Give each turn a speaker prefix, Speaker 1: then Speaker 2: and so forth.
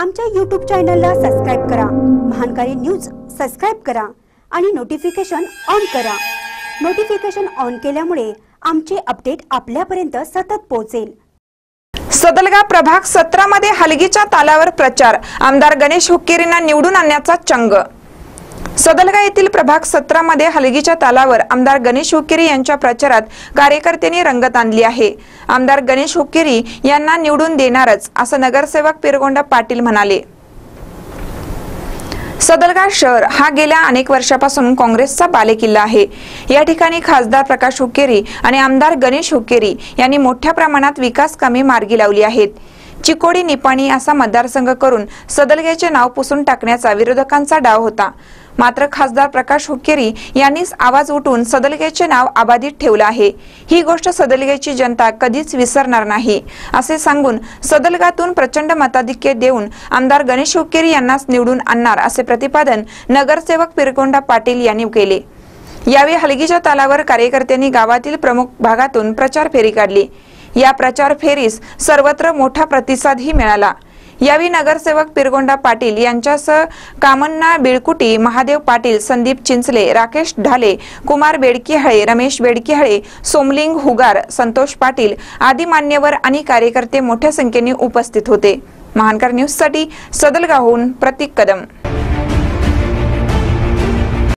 Speaker 1: आमच्या यूट्यूब चॅनलला सबस्क्राईब करा. महानकारी न्यूज सबस्क्राईब करा आणि नोटिफिकेशन ऑन करा. नोटिफिकेशन ऑन केल्यामुळे आमचे अपडेट आपल्यापर्यंत सतत पोहोचेल.
Speaker 2: सदलगा प्रभाग सतरामध्ये हलगीच्या तालावर प्रचार. आमदार गणेश हुक्केरींना निवडून आणण्याचा चंग. सदलगा येथील प्रभाग सत्रामध्ये हलगीच्या तालावर आमदार गणेश हुक्केरी यांच्या प्रचारात कार्यकर्त्यांनी रंगत आणली आहे. आमदार गणेश हुक्केरी यांना निवडून देणारच असं नगरसेवक पिरगोंडा पाटील म्हणाले. सदलगा शहर हा गेल्या अनेक वर्षापासून काँग्रेसचा बालेकिल्ला आहे. या ठिकाणी खासदार प्रकाश हुक्केरी आणि आमदार गणेश हुक्केरी यांनी मोठ्या प्रमाणात विकास कामे मार्गी लावली आहेत. चिकोडी निपाणी असा मतदारसंघ करून सदलगेचे नाव पुसून टाकण्याचा विरोधकांचा डाव होता. मात्र खासदार प्रकाश हुक्केरी यांनीच आवाज उठून सदलगेचे नाव अबाधित ठेवलं आहे. ही गोष्ट सदलगेची जनता कधीच विसरणार नाही. असे सांगून सदलगातून प्रचंड मताधिक्य देऊन आमदार गणेश हुक्केरी यांनाच निवडून आणणार असे प्रतिपादन नगरसेवक पिरकोंडा पाटील यांनी केले. यावेळी हलगीच्या तालावर कार्यकर्त्यांनी गावातील प्रमुख भागातून प्रचार फेरी काढली. या प्रचार फेरीस सर्वत्र मोठा प्रतिसादही मिळाला. यावेळी नगरसेवक पिरगोंडा पाटील यांच्यासह कामन्ना बिळकुटी महादेव पाटील संदीप चिंचले राकेश ढाले कुमार बेडकीहळे रमेश बेडकीहळे सोमलिंग हुगार संतोष पाटील आदी मान्यवर आणि कार्यकर्ते मोठ्या संख्येने उपस्थित होते. महानकर न्यूजसाठी सदलगाहून प्रतीक कदम.